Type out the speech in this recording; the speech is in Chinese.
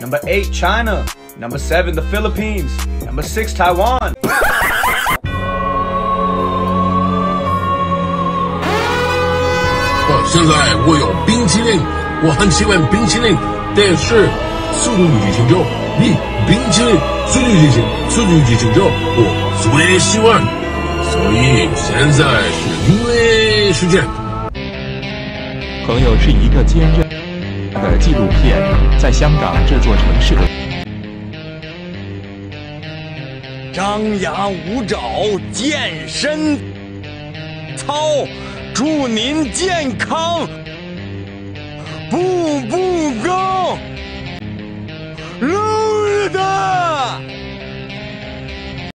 Number 8, China. Number 7, the Philippines. Number 6, Taiwan. 哦，现在我有冰淇淋，我很喜欢冰淇淋，但是《速度与激情中，你冰淇淋《速度与激情》《速度与激情中》我最喜欢，所以现在是音乐时间。朋友是一个坚韧的纪录片，在香港这座城市的张牙舞爪健身操，祝您健康，步步高，路的。